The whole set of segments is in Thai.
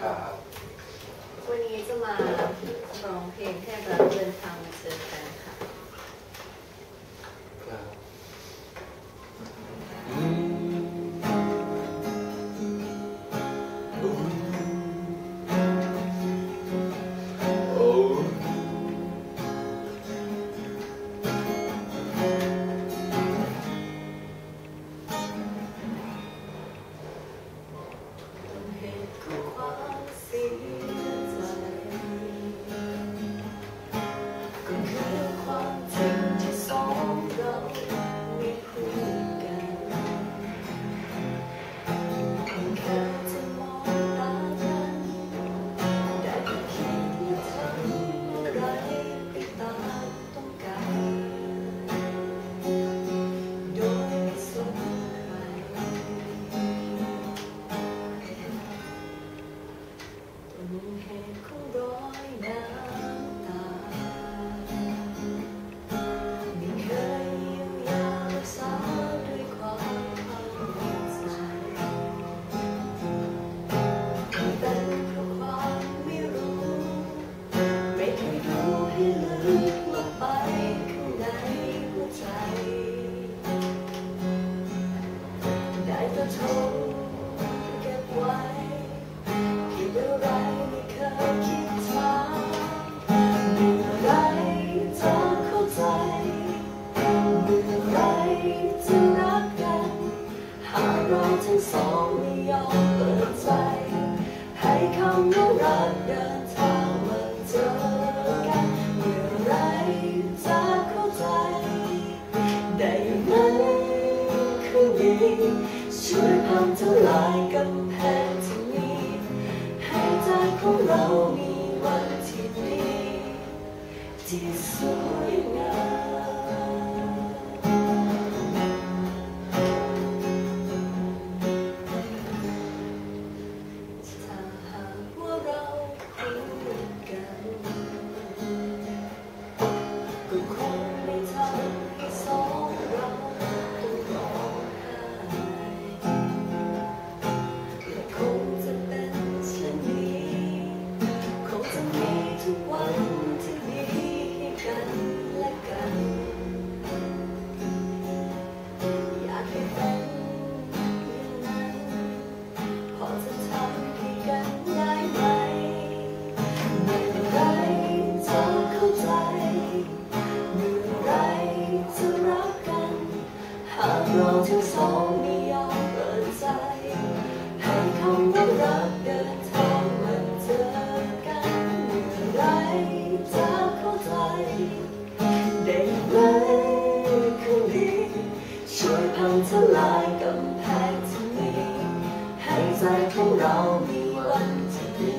have Tell me what you mean, This all. เรามีวันที่ดี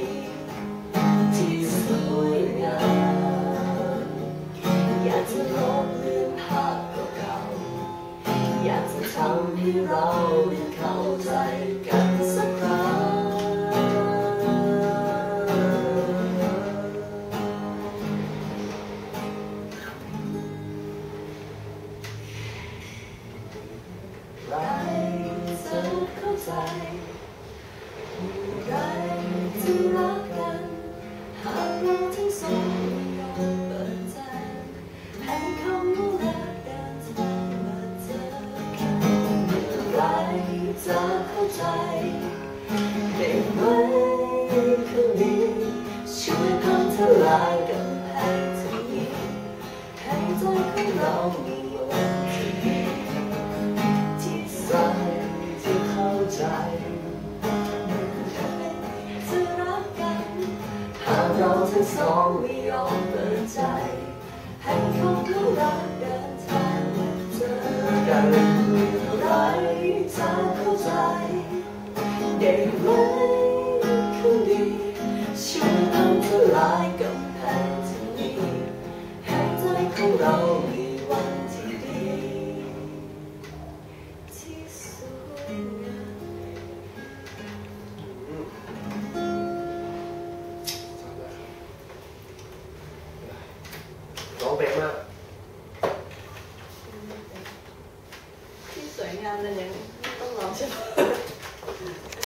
ที่สวยงามอยากจะลบลืมภาพเก่าๆอยากจะทำให้เราได้เข้าใจกันสัก สลายกันให้ทีให้ใจของเราม่ดีที่ใสที่เข้าใจจะรักกันหากเราทั้งสองยอม ร้องเพลงมากที่สวยงามเลยยังต้องร้องใช่ไหม